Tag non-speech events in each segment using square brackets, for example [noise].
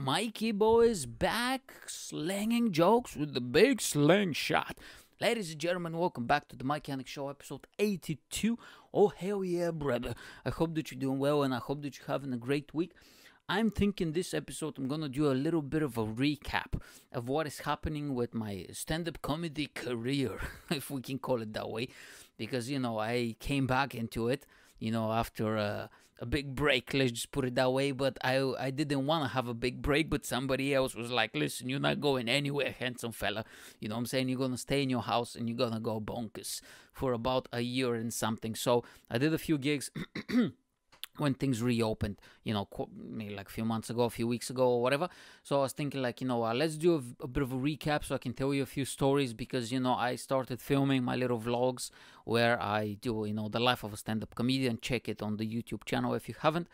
Mikey Boy is back, slanging jokes with the big slingshot. Ladies and gentlemen, welcome back to the Mike Yanek Show, episode 82. Oh, hell yeah, brother. I hope that you're doing well and I hope that you're having a great week. I'm thinking this episode I'm gonna do a little bit of a recap of what is happening with my stand up comedy career, [laughs] if we can call it that way, because you know I came back into it, you know, after a, a big break, let's just put it that way. But I I didn't want to have a big break, but somebody else was like, listen, you're not going anywhere, handsome fella. You know what I'm saying? You're gonna stay in your house and you're gonna go bonkers for about a year and something. So I did a few gigs. [clears throat] when things reopened, you know, maybe like a few months ago, a few weeks ago, or whatever. So I was thinking, like, you know, uh, let's do a, a, bit of a recap so I can tell you a few stories because, you know, I started filming my little vlogs where I do, you know, the life of a stand up comedian. Check it on the YouTube channel if you haven't.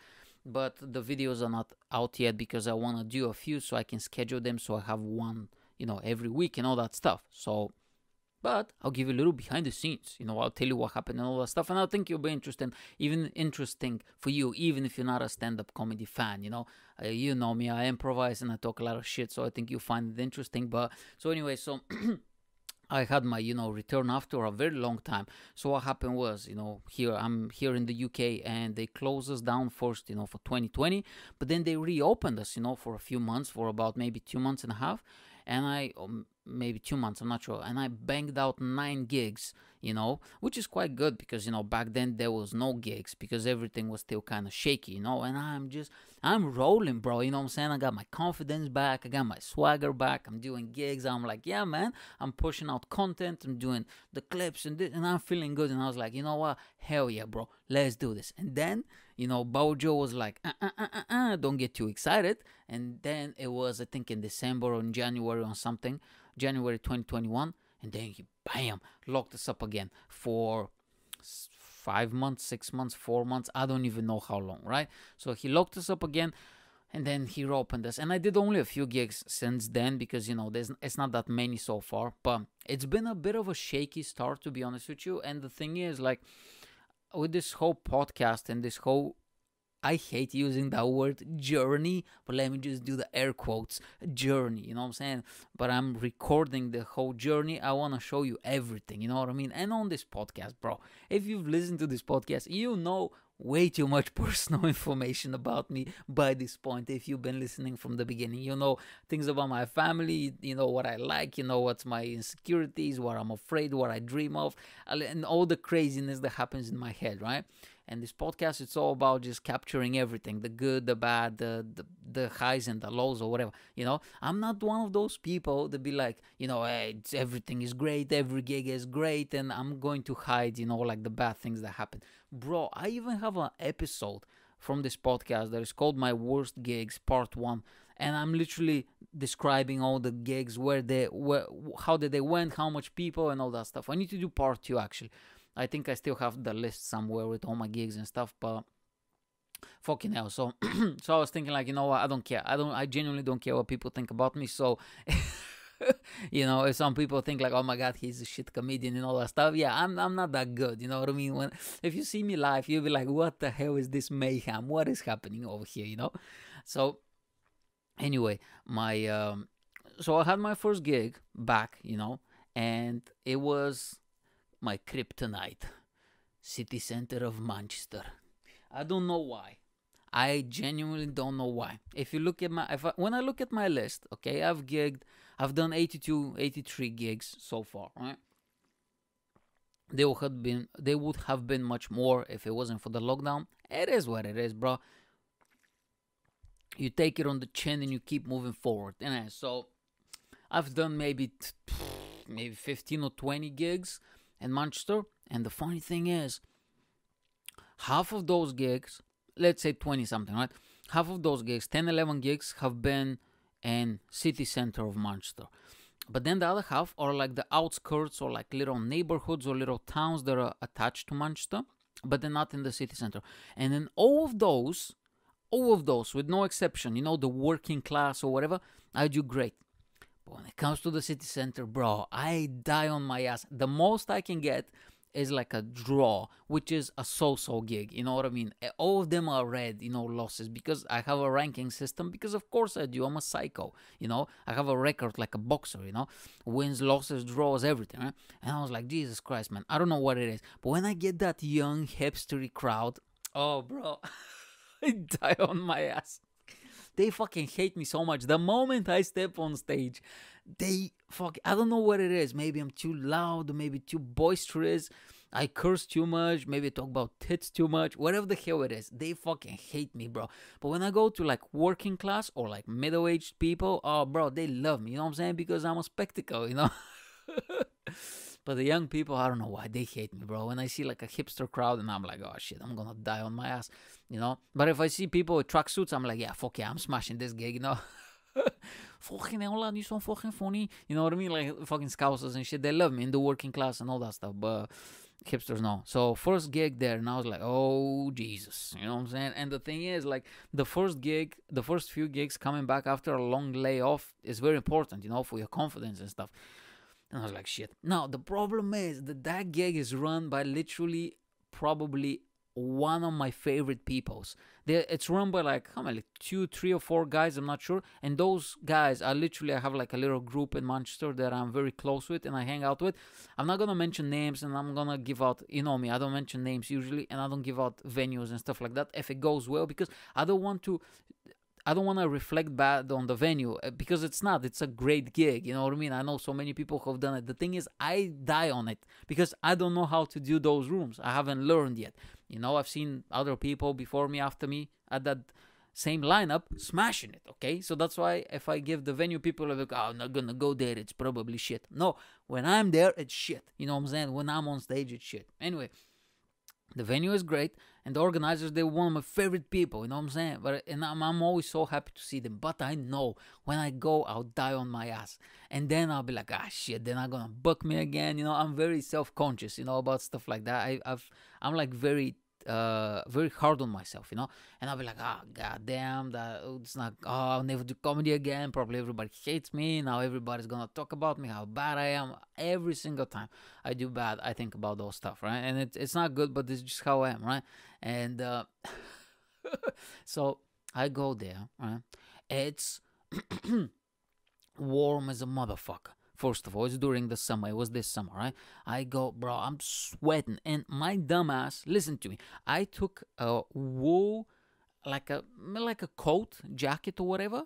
But the videos are not out yet because I want to do a few so I can schedule them so I have one, you know, every week and all that stuff. So, but I'll give you a little behind the scenes. You know, I'll tell you what happened and all that stuff, and I think you'll be interesting, even interesting for you, even if you're not a stand-up comedy fan. You know, uh, you know me, I improvise and I talk a lot of shit, so I think you'll find it interesting. But so anyway, so. [clears throat] I had my, you know, return after a very long time. So what happened was, you know, here I'm here in the UK and they closed us down first, you know, for 2020, but then they reopened us, you know, for a few months, for about maybe two months and a half, and I um, maybe two months, I'm not sure, and I banged out nine gigs, you know, which is quite good because you know back then there was no gigs because everything was still kind of shaky, you know, and I'm just I'm rolling, bro. You know what I'm saying? I got my confidence back, I got my swagger back. I'm doing gigs. I'm like, yeah, man, I'm pushing out content. I'm doing the clips and this, and I'm feeling good. And I was like, you know what? Hell yeah, bro, let's do this. And then you know, Bojo was like, uh, uh, uh, uh, uh, don't get too excited. And then it was, I think, in December or in January or something, January 2021. And then he, bam, locked us up again for five months, six months, four months. I don't even know how long, right? So he locked us up again. And then he reopened us, and I did only a few gigs since then because you know there's it's not that many so far. But it's been a bit of a shaky start to be honest with you. And the thing is, like, with this whole podcast and this whole I hate using that word journey, but let me just do the air quotes journey, you know what I'm saying? But I'm recording the whole journey. I want to show you everything, you know what I mean? And on this podcast, bro, if you've listened to this podcast, you know way too much [laughs] personal information about me by this point if you've been listening from the beginning you know things about my family you know what i like you know what's my insecurities what i'm afraid what i dream of and all the craziness that happens in my head right and this podcast it's all about just capturing everything the good the bad the, the the highs and the lows or whatever you know? I'm not one of those people that be like you know hey, everything is great every gig is great and i'm going to hide you know like the bad things that happen bro i even have an episode from this podcast that is called my worst gigs part one and i'm literally describing all the gigs where they where how did they went how much people and all that stuff. I need to do part two actually I think I still have the list somewhere with all my gigs and stuff, but fucking hell. So, [clears throat] so I was thinking like, you know what? I don't care. I don't. I genuinely don't care what people think about me. So. [laughs] you know, if some people think like, oh my god, he's a shit comedian and all that stuff. Yeah, I'm I'm not that good. You know what I mean? When if you see me live, you'll be like, what the hell is this mayhem? What is happening over here? You know. So anyway, my um, so I had my first gig back. You know, and it was my kryptonite, city center of Manchester. I don't know why. I genuinely don't know why. If you look at my, I, when I look at my list, okay, I've gigged, I've done 82, 83 gigs so far, right? They would have been, they would have been much more if it wasn't for the lockdown. It is what it is, bro. You take it on the chin and you keep moving forward. And so, I've done maybe, maybe 15 or 20 gigs in Manchester. And the funny thing is, half of those gigs, let's say 20 something, right? Half of those gigs, 10, 11 gigs, have been in city center of Manchester. But then the other half are like the outskirts or like little neighborhoods or little towns that are attached to Manchester, but they're not in the city center. And in all of those, all of those, with no exception, you know, the working class or whatever, I do great. But when it comes to the city center, bro, I die on my ass. The most I can get is like a draw, which is a so-so gig. You know what I mean? All of them are red, you know, losses because I have a ranking system. Because of course I do. I'm a psycho. You know, I have a record like a boxer. You know, wins, losses, draws, everything. Right? And I was like, Jesus Christ, man, I don't know what it is, but when I get that young hipstery crowd, oh, bro, [laughs] I die on my ass they fucking hate me so much. The moment I step on stage, they fuck. I don't know what it is. Maybe I'm too loud, maybe too boisterous. I curse too much. Maybe talk about tits too much. Whatever the hell it is, they fucking hate me, bro. But when I go to like working class or like middle aged people, oh, bro, they love me. You know what I'm saying? Because I'm a spectacle, you know. [laughs] But the young people, I don't know why they hate me, bro. When I see like a hipster crowd, and I'm like, oh shit, I'm gonna die on my ass, you know. But if I see people with tracksuits, I'm like, yeah, fuck yeah, I'm smashing this gig, you know. [laughs] fucking hell, lad, you so fucking funny. You know what I mean? Like fucking scousers and shit. They love me in the working class and all that stuff. But hipsters no. So first gig there, and I was like, oh Jesus, you know what I'm saying? And the thing is, like the first gig, the first few gigs coming back after a long layoff is very important, you know, for your confidence and stuff. And I was like, shit. Now the problem is that that gig is run by literally probably one of my favorite peoples. They, it's run by like how many, two, three or four guys. I'm not sure. And those guys, are literally I have like a little group in Manchester that I'm very close with and I hang out with. I'm not gonna mention names and I'm gonna give out. You know me, I don't mention names usually, and I don't give out venues and stuff like that if it goes well because I don't want to. I don't want to reflect bad on the venue uh, because it's not. It's a great gig. You know what I mean? I know so many people who have done it. The thing is, I die on it because I don't know how to do those rooms. I haven't learned yet. You know, I've seen other people before me, after me, at that same lineup smashing it. Okay, so that's why if I give the venue people like, oh, I'm not gonna go there. It's probably shit. No, when I'm there, it's shit. You know what I'm saying? When I'm on stage, it's shit. Anyway, the venue is great and the organizers they're one of my favorite people you know what i'm saying? But and I'm, I'm always so happy to see them but i know when i go i'll die on my ass. And then i'll be like ah shit they're not gonna book me again you know? I'm very self-conscious you know about stuff like that. I, i've i'm like very uh very hard on myself you know? And i'll be like oh god damn that it's not oh i'll never do comedy again. Probably everybody hates me. Now everybody's gonna talk about me how bad i am. Every single time i do bad i think about those stuff right? And it, it's not good but it's just how i am right? And uh [laughs] so i go there right? It's [clears throat] warm as a motherfucker First of all, it's during the summer. It was this summer, right? I go, bro, I'm sweating. And my dumbass, listen to me. I took a wool, like a like a coat, jacket or whatever,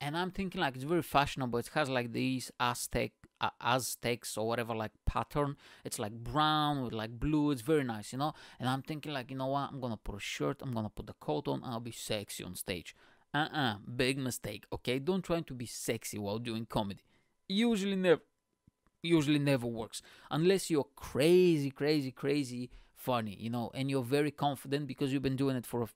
and I'm thinking like it's very fashionable. It has like these Aztec uh, Aztecs or whatever like pattern. It's like brown with like blue. It's very nice, you know. And I'm thinking like, you know what? I'm gonna put a shirt. I'm gonna put the coat on. I'll be sexy on stage. Uh-uh, big mistake. Okay, don't try to be sexy while doing comedy usually never usually never works. Unless you're crazy crazy crazy funny you know and you're very confident because you've been doing it for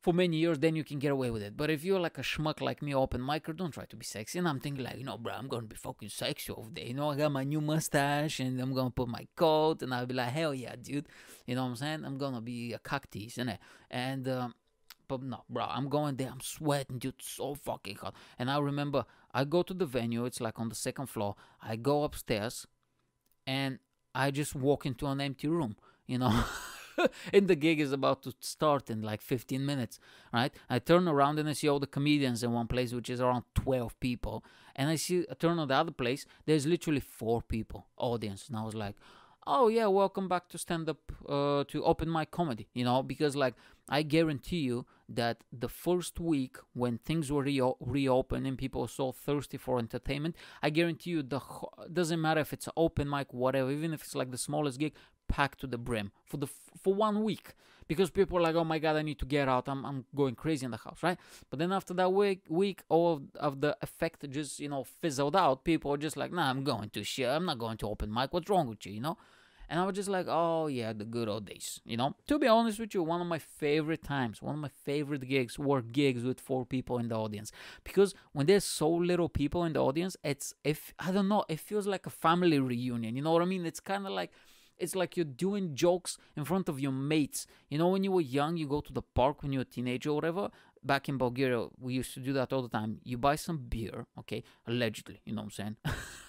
for many years then you can get away with it. But if you're like a schmuck like me open micer don't try to be sexy. And i'm thinking like you know bro i'm gonna be fucking sexy over there you know i got my new mustache and i'm gonna put my coat. And i'll be like hell yeah dude. You know what i'm saying? I'm gonna be a cactus and and um, but no, bro, I'm going there. I'm sweating, dude, so fucking hot. And I remember I go to the venue. It's like on the second floor. I go upstairs, and I just walk into an empty room. You know, [laughs] and the gig is about to start in like 15 minutes, right? I turn around and I see all the comedians in one place, which is around 12 people, and I see I turn on the other place. There's literally four people audience, and I was like oh yeah welcome back to stand up uh, to open my comedy you know because like i guarantee you that the first week when things were reo- reopened and people were so thirsty for entertainment i guarantee you the doesn't matter if it's open mic whatever even if it's like the smallest gig packed to the brim for the for one week. Because people are like oh my god i need to get out. I'm, I'm going crazy in the house right? But then after that week week all of, of the effect just you know fizzled out. People are just like nah i'm going to shit. I'm not going to open mic. What's wrong with you? You know and I was just like, oh yeah, the good old days. You know, to be honest with you, one of my favorite times, one of my favorite gigs were gigs with four people in the audience. Because when there's so little people in the audience, it's if I don't know, it feels like a family reunion. You know what I mean? It's kind of like it's like you're doing jokes in front of your mates. You know, when you were young, you go to the park when you're a teenager or whatever, back in Bulgaria, we used to do that all the time. You buy some beer, okay, allegedly, you know what I'm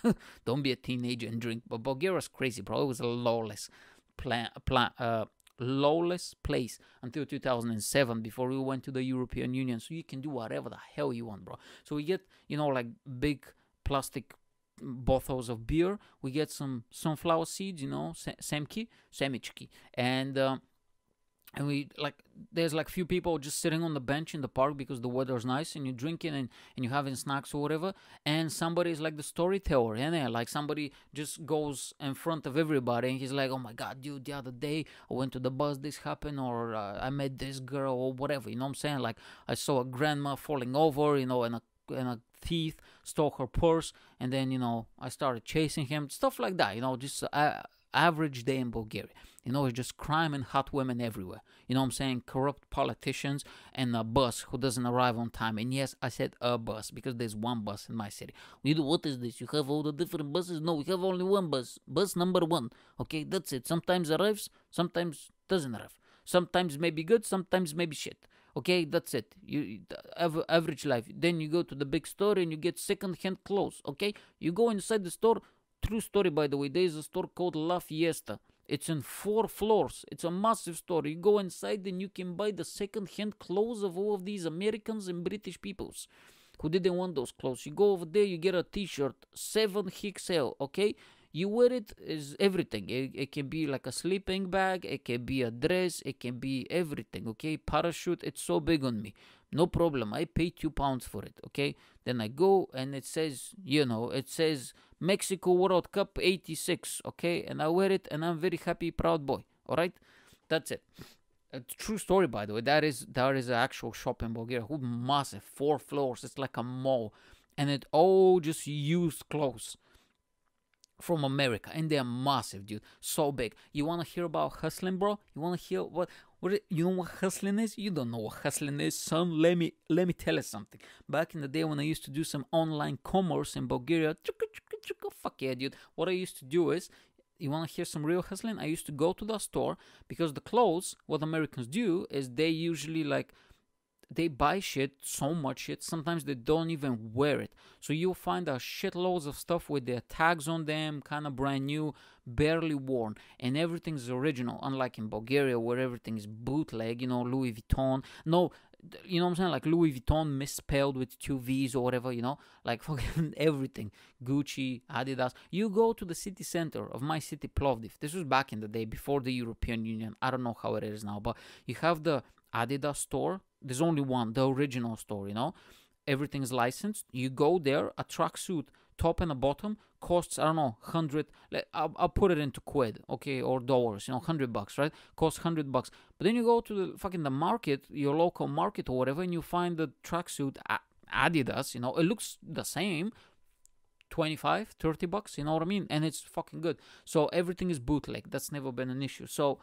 saying? [laughs] Don't be a teenager and drink. But Bulgaria's crazy, bro. It was a lawless plan, plan, uh, lawless place until 2007 before we went to the European Union. So you can do whatever the hell you want, bro. So we get, you know, like big plastic bottles of beer. We get some sunflower seeds, you know, semki, semichki, and uh, and we like there's like few people just sitting on the bench in the park because the weather's nice and you're drinking and, and you're having snacks or whatever. And somebody is like the storyteller and yeah, like somebody just goes in front of everybody and he's like oh my god dude the other day i went to the bus this happened or uh, i met this girl or whatever you know what i'm saying? Like i saw a grandma falling over you know and a and a thief stole her purse and then you know i started chasing him stuff like that you know just uh, average day in bulgaria you know, it's just crime and hot women everywhere. You know what I'm saying? Corrupt politicians and a bus who doesn't arrive on time. And yes, I said a bus because there's one bus in my city. You know, what is this? You have all the different buses? No, we have only one bus. Bus number one. Okay, that's it. Sometimes arrives, sometimes doesn't arrive. Sometimes maybe good, sometimes maybe shit. Okay, that's it. You average life. Then you go to the big store and you get second-hand clothes. Okay, you go inside the store. True story, by the way. There is a store called La Fiesta. It's in four floors. It's a massive store. You go inside and you can buy the second-hand clothes of all of these Americans and British peoples who didn't want those clothes. You go over there, you get a T-shirt, seven XL. Okay, you wear it is everything. It, it can be like a sleeping bag. It can be a dress. It can be everything. Okay, parachute. It's so big on me. No problem. I pay two pounds for it. Okay. Then I go and it says, you know, it says Mexico World Cup 86, okay? And I wear it and I'm very happy, proud boy, all right? That's it. A true story, by the way. That is that is an actual shop in Bulgaria. Who massive, four floors. It's like a mall, and it all just used clothes from America, and they're massive, dude. So big. You wanna hear about hustling, bro? You wanna hear what? What you know what hustling is? You don't know what hustling is, son. Let me let me tell you something. Back in the day when I used to do some online commerce in Bulgaria, fuck yeah, dude. What I used to do is, you want to hear some real hustling? I used to go to the store because the clothes, what Americans do is they usually like they buy shit, so much shit, sometimes they don't even wear it. So you'll find a shitloads of stuff with their tags on them, kind of brand new, barely worn, and everything's original, unlike in Bulgaria where everything is bootleg, you know, Louis Vuitton. No, you know what I'm saying? Like Louis Vuitton misspelled with two V's or whatever, you know? Like [laughs] fucking everything. Gucci, Adidas. You go to the city center of my city, Plovdiv. This was back in the day before the European Union. I don't know how it is now, but you have the Adidas store. There's only one, the original store, you know? Everything's licensed. You go there, a tracksuit, top and a bottom, costs I don't know hundred. I'll, I'll put it into quid, okay, or dollars. You know, hundred bucks, right? Costs hundred bucks. But then you go to the fucking the market, your local market or whatever, and you find the tracksuit Adidas. You know, it looks the same. 25 30 bucks you know what i mean and it's fucking good so everything is bootleg that's never been an issue so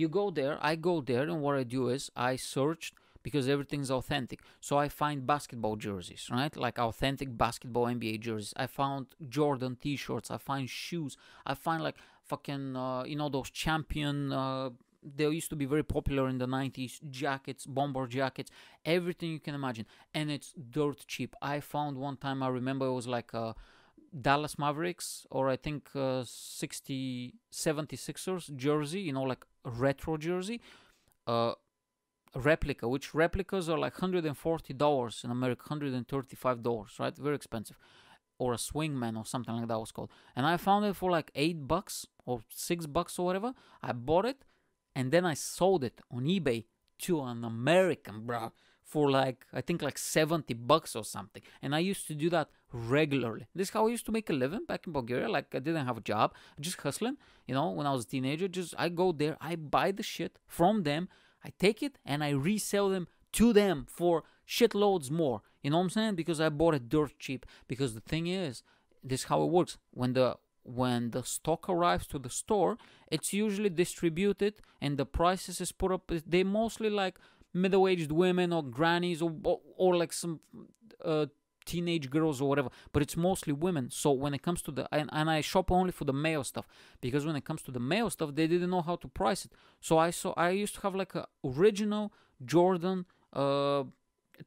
you go there i go there and what i do is i searched because everything's authentic. So I find basketball jerseys, right? Like authentic basketball NBA jerseys. I found Jordan t-shirts. I find shoes. I find like fucking uh, you know those champion uh, they used to be very popular in the 90s jackets bomber jackets everything you can imagine and it's dirt cheap i found one time i remember it was like dallas mavericks or i think uh, 60 76ers jersey you know like retro jersey uh replica, which replicas are like $140 in America, $135, right? Very expensive. Or a swingman or something like that was called. And I found it for like 8 bucks or 6 bucks or whatever. I bought it and then I sold it on eBay to an American, bro, for like, I think like 70 bucks or something. And I used to do that regularly. This is how I used to make a living back in Bulgaria. Like I didn't have a job, just hustling, you know, when I was a teenager. Just I go there, I buy the shit from them I take it and I resell them to them for shitloads more. You know what I'm saying? Because I bought it dirt cheap. Because the thing is, this is how it works. When the when the stock arrives to the store, it's usually distributed and the prices is put up. They mostly like middle-aged women or grannies or or, or like some uh, teenage girls or whatever, but it's mostly women. So when it comes to the and, and I shop only for the male stuff because when it comes to the male stuff, they didn't know how to price it. So I saw I used to have like a original Jordan uh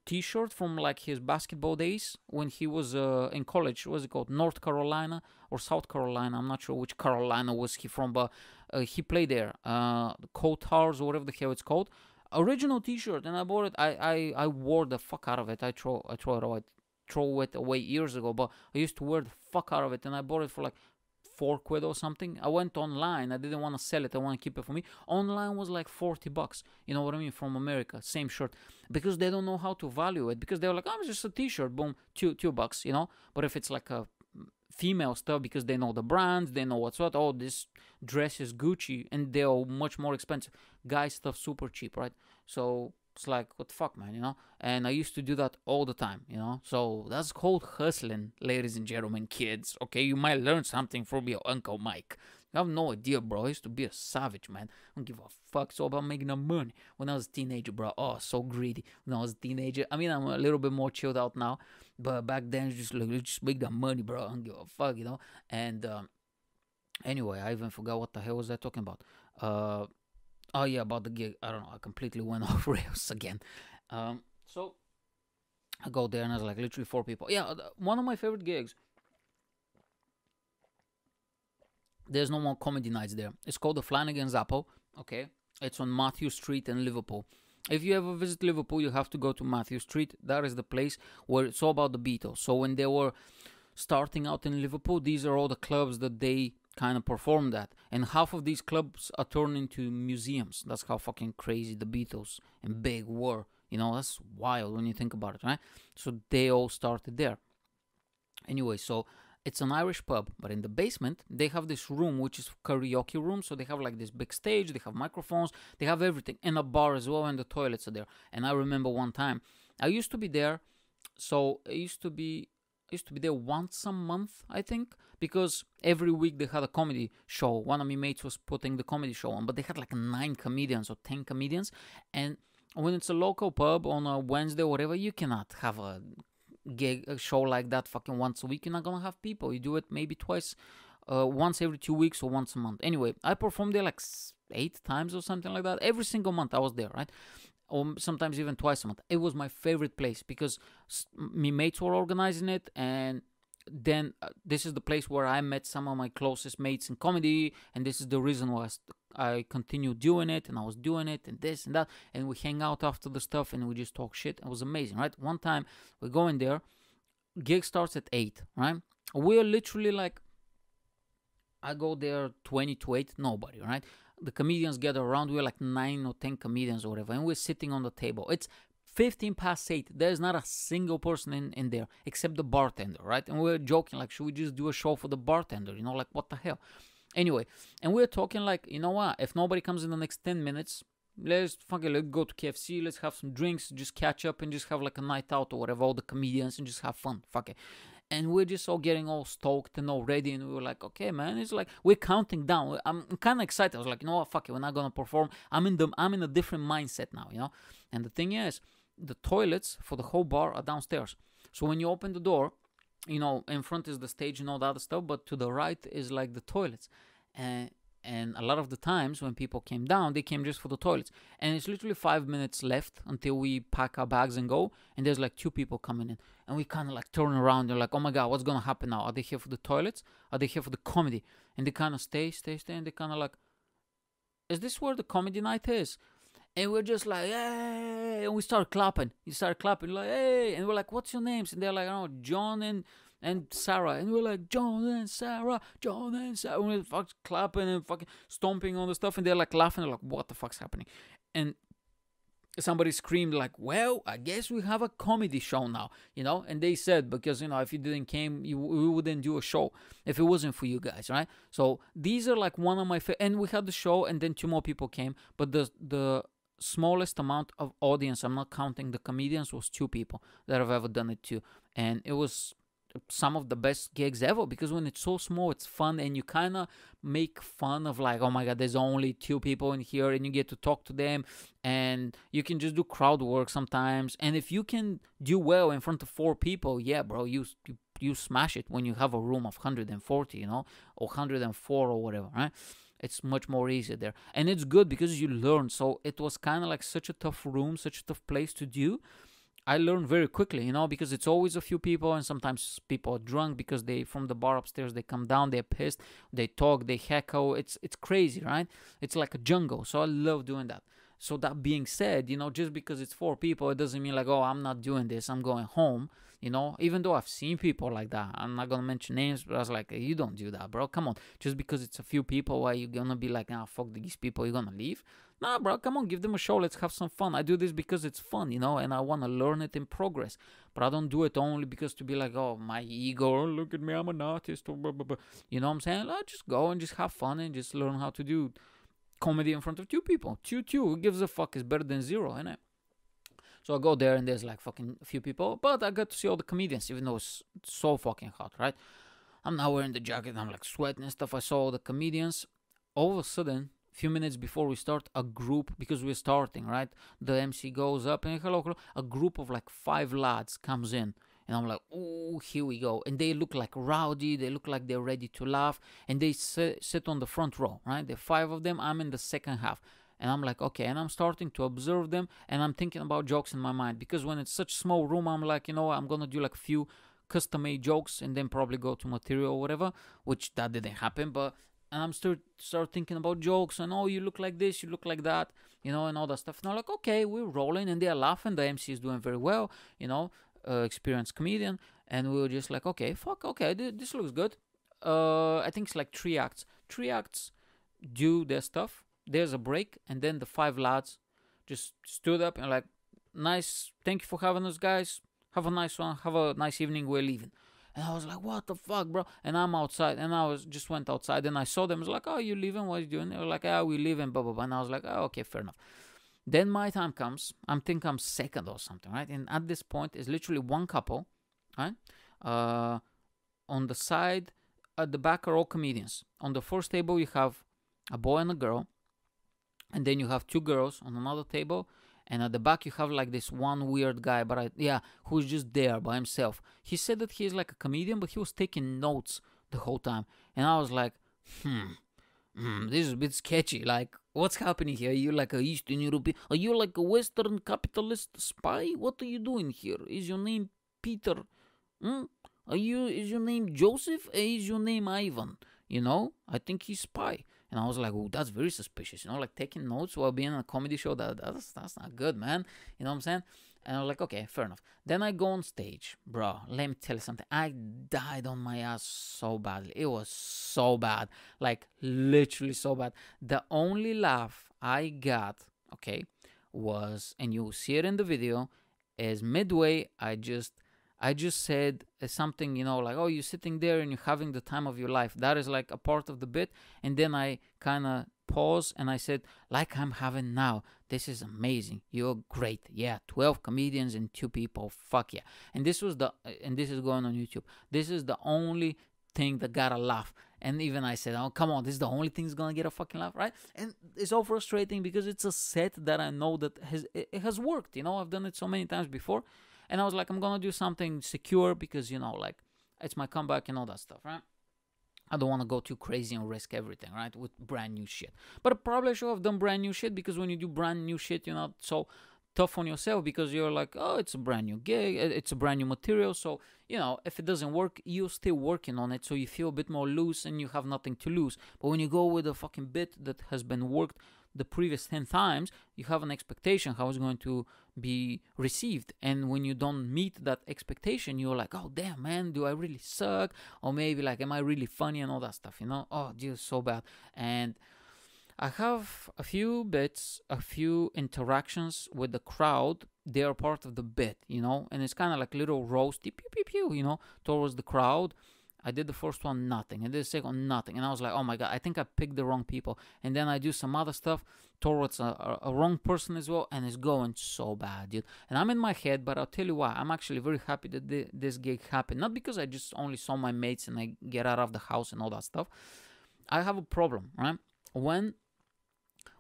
T-shirt from like his basketball days when he was uh, in college. What's it called? North Carolina or South Carolina? I'm not sure which Carolina was he from, but uh, he played there. Uh, Coat Towers or whatever the hell it's called. Original T-shirt, and I bought it. I, I I wore the fuck out of it. I throw I throw it away, throw it away years ago. But I used to wear the fuck out of it, and I bought it for like four quid or something. I went online. I didn't want to sell it. I want to keep it for me. Online was like 40 bucks. You know what I mean? From America, same shirt. Because they don't know how to value it. Because they're like, oh, it's just a t-shirt. Boom, two, two bucks, you know? But if it's like a female stuff because they know the brands, they know what's what. Oh, this dress is Gucci and they're much more expensive. Guy stuff super cheap, right? So it's like what the fuck, man, you know. And I used to do that all the time, you know. So that's called hustling, ladies and gentlemen, kids. Okay, you might learn something from your uncle Mike. I have no idea, bro. I used to be a savage, man. I don't give a fuck. So about making the money. When I was a teenager, bro, oh, so greedy. When I was a teenager, I mean, I'm a little bit more chilled out now, but back then, just like, just make the money, bro. I don't give a fuck, you know. And um, anyway, I even forgot what the hell was I talking about. Uh, oh yeah, about the gig. I don't know. I completely went [laughs] off rails again. Um, so I go there and I was like literally four people. Yeah, one of my favorite gigs. There's no more comedy nights there. It's called the Flanagan's Apple. Okay, it's on Mathew Street in Liverpool. If you ever visit Liverpool, you have to go to Mathew Street. That is the place where it's all about the Beatles. So when they were starting out in Liverpool, these are all the clubs that they kind of performed that. And half of these clubs are turned into museums. That's how fucking crazy the Beatles and Big were. You know, that's wild when you think about it, right? So they all started there. Anyway, so it's an Irish pub, but in the basement they have this room which is karaoke room. So they have like this big stage, they have microphones, they have everything, and a bar as well, and the toilets are there. And I remember one time I used to be there, so it used to be I used to be there once a month, I think, because every week they had a comedy show. One of my mates was putting the comedy show on, but they had like nine comedians or ten comedians. And when it's a local pub on a Wednesday or whatever, you cannot have a gig show like that fucking once a week. You're not gonna have people. You do it maybe twice, uh, once every two weeks or once a month. Anyway, I performed there like eight times or something like that. Every single month I was there, right? or sometimes even twice a month. It was my favorite place because my mates were organizing it, and then uh, this is the place where I met some of my closest mates in comedy, and this is the reason why I continued doing it, and I was doing it, and this and that, and we hang out after the stuff, and we just talk shit. It was amazing, right? One time we go in there, gig starts at eight, right? We're literally like, I go there twenty to eight, nobody, right? the comedians gather around. We're like nine or ten comedians or whatever, and we're sitting on the table. It's 15 past 8 there's not a single person in, in there except the bartender right and we're joking like should we just do a show for the bartender you know like what the hell anyway and we're talking like you know what? If nobody comes in the next 10 minutes let's fucking let's go to kfc let's have some drinks just catch up and just have like a night out or whatever all the comedians and just have fun. Fuck it. And we're just all getting all stoked and all ready and we were like okay man it's like we're counting down. I'm kind of excited. I was like you know what? Fuck it. We're not gonna perform. I'm in the i'm in a different mindset now you know? And the thing is the toilets for the whole bar are downstairs. So when you open the door you know in front is the stage and all that other stuff but to the right is like the toilets. And and a lot of the times when people came down they came just for the toilets. And it's literally five minutes left until we pack our bags and go and there's like two people coming in. And we kind of like turn around they're like oh my god what's gonna happen now? Are they here for the toilets? Are they here for the comedy? And they kind of stay stay stay and they kind of like is this where the comedy night is and we're just like hey and we start clapping you start clapping like hey and we're like what's your names and they're like oh john and and Sarah, and we're like John and Sarah, John and Sarah, and we're fucking clapping and fucking stomping on the stuff, and they're like laughing, they're like, what the fuck's happening? And somebody screamed like, "Well, I guess we have a comedy show now," you know. And they said because you know if you didn't came, you we wouldn't do a show if it wasn't for you guys, right? So these are like one of my fa- and we had the show, and then two more people came, but the the smallest amount of audience, I'm not counting the comedians, was two people that I've ever done it to, and it was some of the best gigs ever because when it's so small it's fun and you kind of make fun of like oh my god there's only two people in here and you get to talk to them and you can just do crowd work sometimes. And if you can do well in front of four people yeah bro you you, you smash it when you have a room of 140 you know or 104 or whatever right it's much more easier there and it's good because you learn so it was kind of like such a tough room such a tough place to do I learned very quickly, you know, because it's always a few people, and sometimes people are drunk because they from the bar upstairs they come down, they're pissed, they talk, they heckle. It's it's crazy, right? It's like a jungle. So I love doing that. So that being said, you know, just because it's four people, it doesn't mean like, oh, I'm not doing this, I'm going home. You know, even though I've seen people like that, I'm not gonna mention names, but I was like, you don't do that, bro. Come on, just because it's a few people, why you gonna be like, ah, fuck these people, you're gonna leave? Nah, bro, come on, give them a show. Let's have some fun. I do this because it's fun, you know, and I want to learn it in progress. But I don't do it only because to be like, oh, my ego, oh, look at me, I'm an artist, blah, blah, blah. you know what I'm saying? I just go and just have fun and just learn how to do comedy in front of two people. Two, two, who gives a fuck is better than zero, innit? So I go there and there's like fucking a few people, but I got to see all the comedians, even though it's so fucking hot, right? I'm now wearing the jacket, I'm like sweating and stuff. I saw all the comedians. All of a sudden, a few minutes before we start a group because we're starting right the mc goes up and hello, hello a group of like five lads comes in and i'm like oh here we go and they look like rowdy they look like they're ready to laugh and they sit, sit on the front row right the five of them i'm in the second half and i'm like okay and i'm starting to observe them and i'm thinking about jokes in my mind because when it's such small room i'm like you know i'm gonna do like a few custom made jokes and then probably go to material or whatever which that didn't happen but and I'm start start thinking about jokes and oh you look like this, you look like that, you know, and all that stuff. And I'm like, okay, we're rolling and they're laughing. The MC is doing very well, you know, uh, experienced comedian, and we were just like, okay, fuck, okay, th- this looks good. Uh, I think it's like three acts. Three acts do their stuff. There's a break, and then the five lads just stood up and like, nice, thank you for having us, guys. Have a nice one. Have a nice evening. We're leaving. And I was like, what the fuck, bro? And I'm outside. And I was just went outside and I saw them. I was like, oh, you're leaving? What are you doing? They were like, oh, we're leaving, blah, blah, blah. And I was like, oh, okay, fair enough. Then my time comes. I'm think I'm second or something, right? And at this point, it's literally one couple, right? Uh, on the side, at the back are all comedians. On the first table, you have a boy and a girl. And then you have two girls on another table and at the back you have like this one weird guy but I, yeah who's just there by himself he said that he's like a comedian but he was taking notes the whole time and i was like hmm hmm, this is a bit sketchy. Like, what's happening here? Are you like a Eastern European? Are you like a Western capitalist spy? What are you doing here? Is your name Peter? Hmm? Are you? Is your name Joseph? Is your name Ivan? You know, I think he's spy. And I was like, oh, that's very suspicious. You know, like taking notes while being on a comedy show. That that's that's not good, man. You know what I'm saying? And I was like, okay, fair enough. Then I go on stage, bro. Let me tell you something. I died on my ass so badly. It was so bad, like literally so bad. The only laugh I got, okay, was, and you'll see it in the video, is midway. I just I just said uh, something, you know, like, oh, you're sitting there and you're having the time of your life. That is like a part of the bit. And then I kind of pause and I said, like I'm having now. This is amazing. You're great. Yeah, 12 comedians and two people. Fuck yeah. And this was the, uh, and this is going on YouTube. This is the only thing that got a laugh. And even I said, oh, come on, this is the only thing that's going to get a fucking laugh, right? And it's so frustrating because it's a set that I know that has, it has worked. You know, I've done it so many times before and I was like, I'm gonna do something secure because you know, like it's my comeback and all that stuff, right? I don't want to go too crazy and risk everything, right? With brand new shit. But I probably should have done brand new shit because when you do brand new shit, you're not so tough on yourself because you're like, oh, it's a brand new gig, it's a brand new material. So, you know, if it doesn't work, you're still working on it. So you feel a bit more loose and you have nothing to lose. But when you go with a fucking bit that has been worked the previous 10 times, you have an expectation how it's going to be received. And when you don't meet that expectation, you're like, oh, damn, man, do I really suck? Or maybe like, am I really funny and all that stuff, you know? Oh, dude, so bad. And I have a few bits, a few interactions with the crowd. They are part of the bit, you know, and it's kind of like little roasty, pew, pew, pew, you know, towards the crowd. I did the first one, nothing. I did the second nothing. And I was like, oh my God, I think I picked the wrong people. And then I do some other stuff towards a, a, a, wrong person as well. And it's going so bad, dude. And I'm in my head, but I'll tell you why. I'm actually very happy that this gig happened. Not because I just only saw my mates and I get out of the house and all that stuff. I have a problem, right? When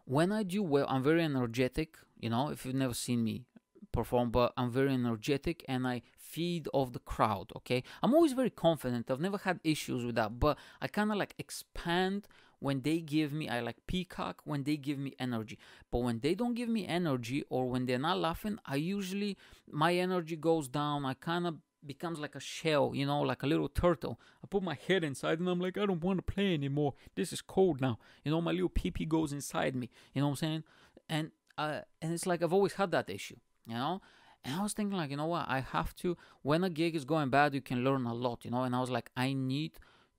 when I do well, I'm very energetic. You know, if you've never seen me perform, but I'm very energetic and I feed of the crowd. Okay, I'm always very confident. I've never had issues with that, but I kind of like expand when they give me I like peacock when they give me energy. But when they don't give me energy or when they're not laughing, I usually my energy goes down. I kind of becomes like a shell, you know, like a little turtle. I put my head inside and I'm like, I don't want to play anymore. This is cold now. You know, my little pee pee goes inside me. You know what I'm saying? And uh, and it's like I've always had that issue, you know. And I was thinking like, you know what? I have to. When a gig is going bad, you can learn a lot, you know. And I was like, I need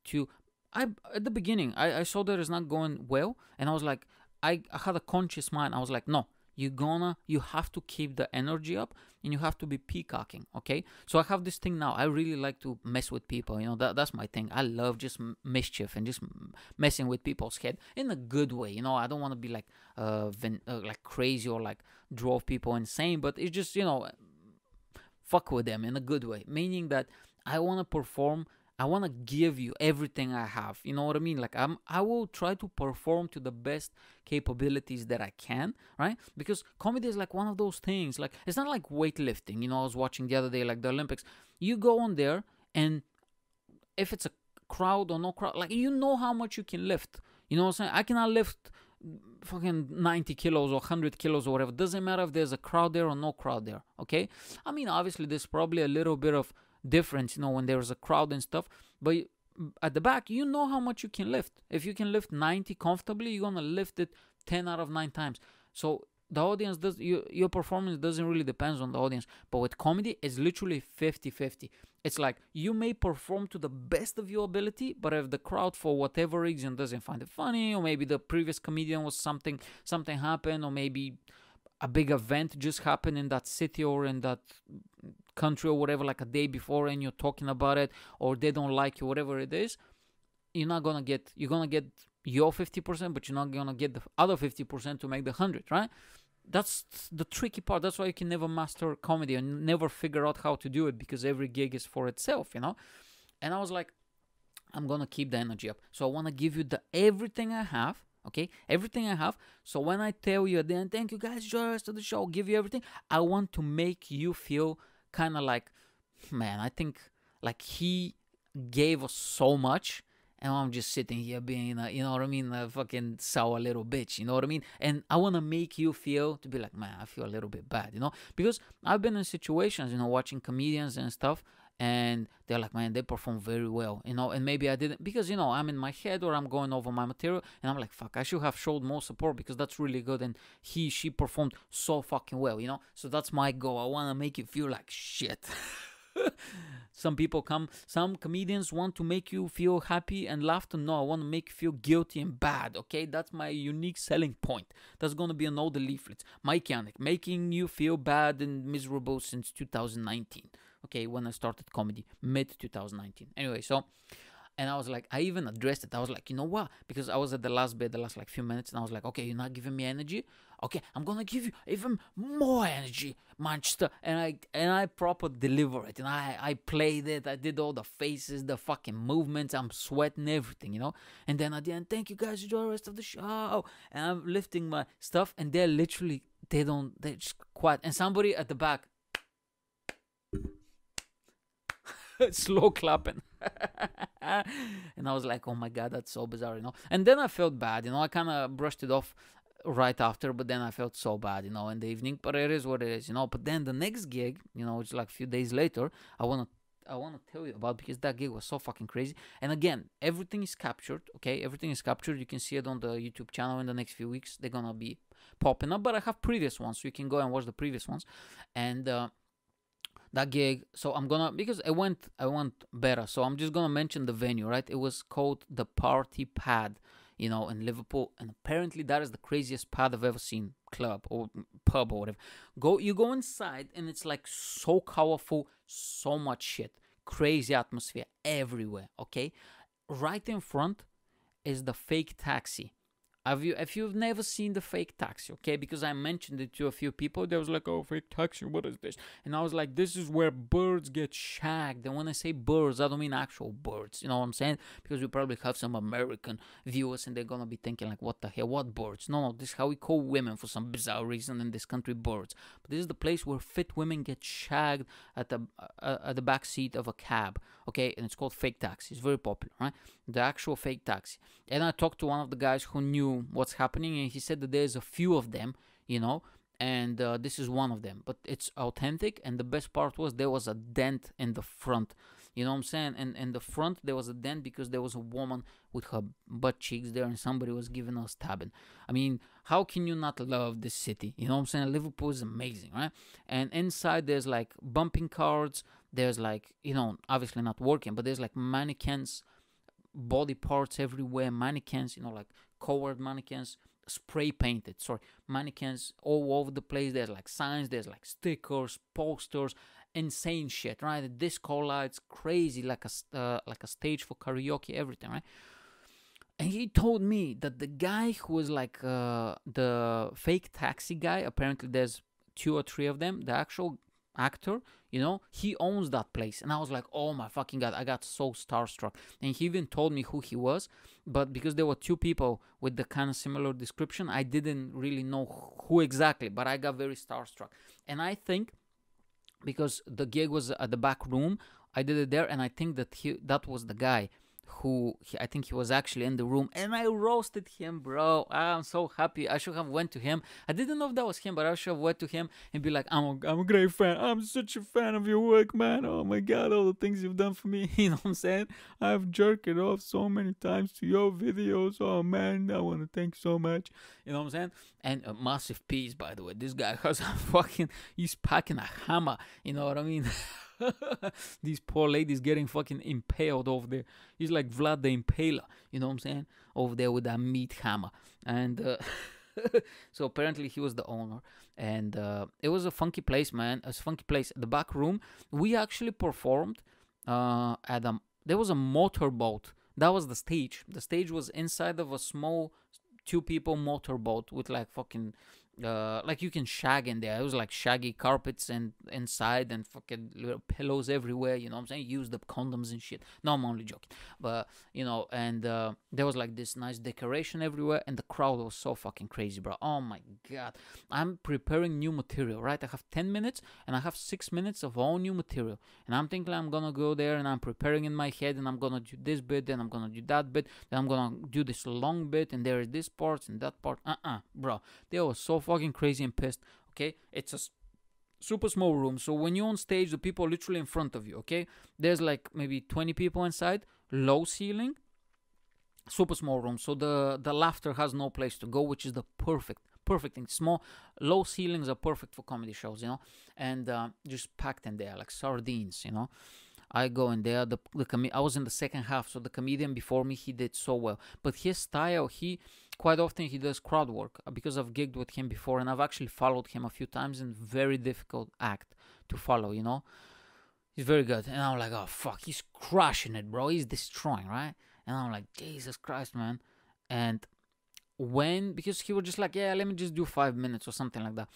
to. I at the beginning, I, I saw that it's not going well, and I was like, I, I had a conscious mind. I was like, no, you gonna you have to keep the energy up and you have to be peacocking okay? So i have this thing now i really like to mess with people you know that, that's my thing. I love just mischief and just messing with people's head in a good way you know? I don't want to be like uh, uh, like crazy or like drove people insane but it's just you know fuck with them in a good way. Meaning that i want to perform I want to give you everything I have. You know what I mean? Like I'm I will try to perform to the best capabilities that I can, right? Because comedy is like one of those things. Like it's not like weightlifting. You know, I was watching the other day like the Olympics. You go on there and if it's a crowd or no crowd, like you know how much you can lift. You know what I'm saying? I cannot lift fucking 90 kilos or 100 kilos or whatever. Doesn't matter if there's a crowd there or no crowd there, okay? I mean, obviously, there's probably a little bit of difference, you know, when there's a crowd and stuff. But mm, at the back, you know how much you can lift. If you can lift 90 comfortably, you're gonna lift it 10 out of 9 times. So the audience does your, your performance doesn't really depends on the audience but with comedy it's literally 50-50 it's like you may perform to the best of your ability but if the crowd for whatever reason doesn't find it funny or maybe the previous comedian was something something happened or maybe a big event just happened in that city or in that country or whatever like a day before and you're talking about it or they don't like you whatever it is you're not gonna get you're gonna get your 50% but you're not gonna get the other 50% to make the 100 right? That's the tricky part. That's why you can never master comedy and never figure out how to do it because every gig is for itself you know? And i was like i'm gonna keep the energy up. So i want to give you the everything i have okay? Everything i have. So when i tell you then thank you guys the rest of the show I'll give you everything i want to make you feel kind of like man i think like he gave us so much and i'm just sitting here being a, you know what i mean a fucking sour little bitch you know what i mean? And i want to make you feel to be like man i feel a little bit bad you know? Because i've been in situations you know watching comedians and stuff and they're like, man, they perform very well, you know. And maybe I didn't because you know I'm in my head or I'm going over my material, and I'm like, fuck, I should have showed more support because that's really good, and he she performed so fucking well, you know. So that's my goal. I want to make you feel like shit. [laughs] some people come some comedians want to make you feel happy and laughter no i want to make you feel guilty and bad okay that's my unique selling point that's going to be on all the leaflets Mike Yanek making you feel bad and miserable since 2019 okay when i started comedy mid 2019 anyway so and I was like, I even addressed it. I was like, you know what? Because I was at the last bit, the last like few minutes, and I was like, okay, you're not giving me energy. Okay, I'm gonna give you even more energy, Manchester. And I and I proper deliver it, and I I played it. I did all the faces, the fucking movements. I'm sweating everything, you know. And then at the end, thank you guys. Enjoy the rest of the show. And I'm lifting my stuff, and they're literally they don't they just quiet. And somebody at the back [laughs] slow clapping. [laughs] and I was like, oh my god, that's so bizarre, you know. And then I felt bad, you know. I kind of brushed it off right after, but then I felt so bad, you know, in the evening. But it is what it is, you know. But then the next gig, you know, it's like a few days later, I wanna I want to tell you about because that gig was so fucking crazy. And again, everything is captured. Okay, everything is captured. You can see it on the YouTube channel in the next few weeks. They're gonna be popping up, but I have previous ones, so you can go and watch the previous ones. And uh, that gig. So i'm gonna because i went i went better. So i'm just gonna mention the venue right? It was called the party pad you know in liverpool. And apparently that is the craziest pad i've ever seen. Club or pub or whatever. Go you go inside and it's like so colorful so much shit. Crazy atmosphere everywhere okay? Right in front is the fake taxi Have you if you've never seen the fake taxi, okay? Because I mentioned it to a few people, they was like, "Oh, fake taxi, what is this?" And I was like, "This is where birds get shagged." And when I say birds, I don't mean actual birds. You know what I'm saying? Because we probably have some American viewers, and they're gonna be thinking like, "What the hell? What birds?" No, no, this is how we call women for some bizarre reason in this country, birds. But this is the place where fit women get shagged at the uh, at the back seat of a cab, okay? And it's called fake taxi. It's very popular, right? The actual fake taxi. And I talked to one of the guys who knew what's happening, and he said that there's a few of them, you know, and uh, this is one of them. But it's authentic, and the best part was there was a dent in the front. You know what I'm saying? And in the front there was a dent because there was a woman with her butt cheeks there, and somebody was giving us stabbing. I mean, how can you not love this city? You know what I'm saying? Liverpool is amazing, right? And inside there's like bumping cards. There's like you know, obviously not working, but there's like mannequins, body parts everywhere, mannequins. You know, like colored mannequins spray painted sorry mannequins all over the place there's like signs there's like stickers posters insane shit right disco lights crazy like a uh, like a stage for karaoke everything right and he told me that the guy who was like uh, the fake taxi guy apparently there's two or three of them the actual actor, you know, he owns that place. And I was like, oh my fucking god, I got so starstruck. And he even told me who he was, but because there were two people with the kind of similar description, I didn't really know who exactly, but I got very starstruck. And I think because the gig was at the back room, I did it there, and I think that he that was the guy who he, I think he was actually in the room, and I roasted him, bro. I'm so happy. I should have went to him. I didn't know if that was him, but I should have went to him and be like, I'm a, I'm a great fan. I'm such a fan of your work, man. Oh my god, all the things you've done for me. [laughs] you know what I'm saying? I've jerked it off so many times to your videos. Oh man, I want to thank you so much. You know what I'm saying? And a massive piece, by the way. This guy has a [laughs] fucking. He's packing a hammer. You know what I mean? [laughs] [laughs] These poor ladies getting fucking impaled over there. He's like Vlad the Impaler, you know what I'm saying? Over there with that meat hammer. And uh, [laughs] so apparently he was the owner. And uh, it was a funky place, man. A funky place. The back room, we actually performed uh, at a. There was a motorboat. That was the stage. The stage was inside of a small two people motorboat with like fucking uh, like you can shag in there. It was like shaggy carpets and inside and fucking little pillows everywhere. You know what I'm saying? Use the condoms and shit. No, I'm only joking. But you know, and uh, there was like this nice decoration everywhere, and crowd was so fucking crazy, bro. Oh my god! I'm preparing new material, right? I have 10 minutes and I have six minutes of all new material, and I'm thinking I'm gonna go there and I'm preparing in my head, and I'm gonna do this bit, then I'm gonna do that bit, then I'm gonna do this long bit, and there is this part and that part. Uh-uh, bro. They were so fucking crazy and pissed. Okay, it's a super small room. So when you're on stage, the people are literally in front of you. Okay, there's like maybe 20 people inside, low ceiling, super small room. So the the laughter has no place to go, which is the perfect perfect thing. Small, low ceilings are perfect for comedy shows, you know, and uh, just packed in there like sardines, you know. I go in there. The the com- I was in the second half, so the comedian before me he did so well. But his style, he quite often he does crowd work uh, because I've gigged with him before, and I've actually followed him a few times. And very difficult act to follow, you know. He's very good, and I'm like, oh fuck, he's crushing it, bro. He's destroying, right? And I'm like, Jesus Christ, man. And when because he was just like, yeah, let me just do five minutes or something like that.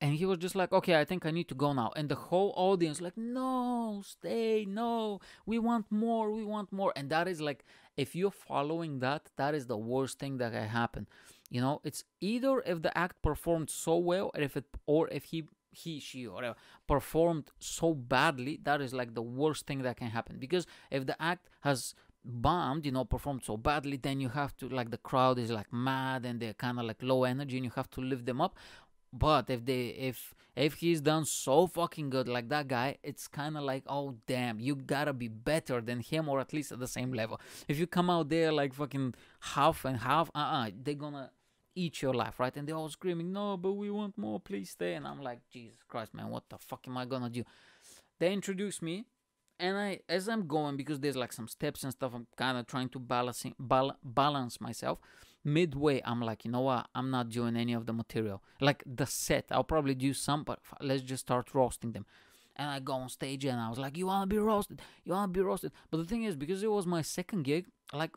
And he was just like okay i think i need to go now. And the whole audience like no stay no. We want more we want more. And that is like if you're following that that is the worst thing that can happen. You know it's either if the act performed so well or if it or if he he she or whatever performed so badly that is like the worst thing that can happen. Because if the act has bombed you know performed so badly then you have to like the crowd is like mad and they're kind of like low energy and you have to lift them up but if they if if he's done so fucking good like that guy, it's kind of like oh damn, you gotta be better than him or at least at the same level. If you come out there like fucking half and half, uh uh-uh, uh, they're gonna eat your life, right? And they're all screaming, no, but we want more, please stay. And I'm like, Jesus Christ, man, what the fuck am I gonna do? They introduce me, and I, as I'm going, because there's like some steps and stuff, I'm kind of trying to balancing, bal- balance myself. Midway i'm like you know what? I'm not doing any of the material. Like the set i'll probably do some but let's just start roasting them. And i go on stage and i was like you want to be roasted? You want to be roasted? But the thing is because it was my second gig like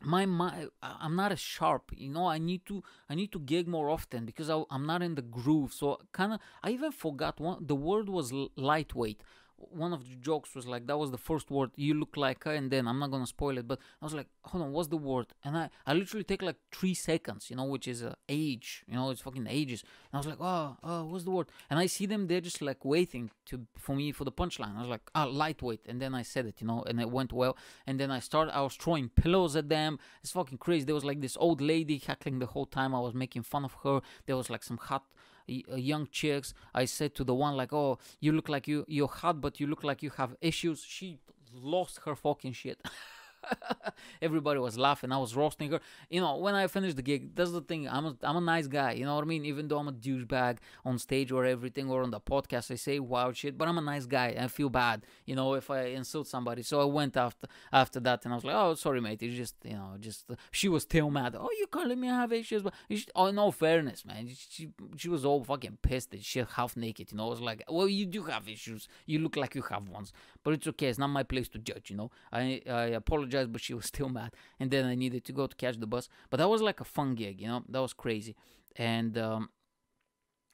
my mind i'm not as sharp you know? I need to i need to gig more often because I, am not in the groove. So kind of i even forgot one the word was lightweight one of the jokes was like that was the first word you look like her and then i'm not gonna spoil it but i was like hold on what's the word? And i i literally take like three seconds you know which is uh, age you know it's fucking ages. And i was like oh oh what's the word? And i see them they're just like waiting to for me for the punchline. I was like ah lightweight and then i said it you know and it went well. And then i started i was throwing pillows at them. It's fucking crazy. There was like this old lady heckling the whole time. I was making fun of her. There was like some hot Uh, young chicks. I said to the one like, "Oh, you look like you you're hot, but you look like you have issues." She lost her fucking shit. [laughs] [laughs] Everybody was laughing. I was roasting her. You know, when I finished the gig, that's the thing. I'm a, I'm a nice guy. You know what I mean? Even though I'm a douchebag on stage or everything or on the podcast, I say wild shit, but I'm a nice guy. I feel bad, you know, if I insult somebody. So I went after after that and I was like, oh, sorry, mate. It's just, you know, just, uh, she was still mad. Oh, you calling me have issues? But, oh, no fairness, man. She, she was all fucking pissed that she half naked, you know. I was like, well, you do have issues. You look like you have ones, but it's okay. It's not my place to judge, you know. I, I apologize apologized, but she was [laughs] still mad. And then I needed to go to catch the bus. But that was like a fun gig, you know, that was crazy. And um,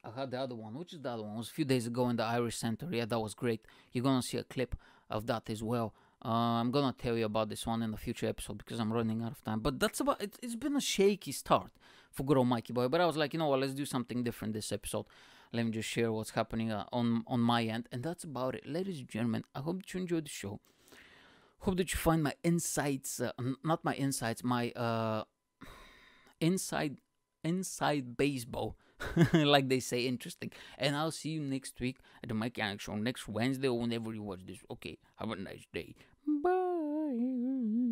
I had the other one, which is the other one. It was a few days ago in the Irish Center. Yeah, that was great. You're gonna see a clip of that as well. Uh, I'm gonna tell you about this one in a future episode because I'm running out of time. But that's about it. It's been a shaky start for good old Mikey Boy. But I was like, you know what? Let's do something different this episode. Let me just share what's happening uh, on on my end, and that's about it, ladies and gentlemen. I hope you enjoyed the show. Hope that you find my insights, uh, not my insights, my uh, inside inside baseball, [laughs] like they say, interesting. And I'll see you next week at the Yanek Show next Wednesday or whenever you watch this. Okay, have a nice day. Bye.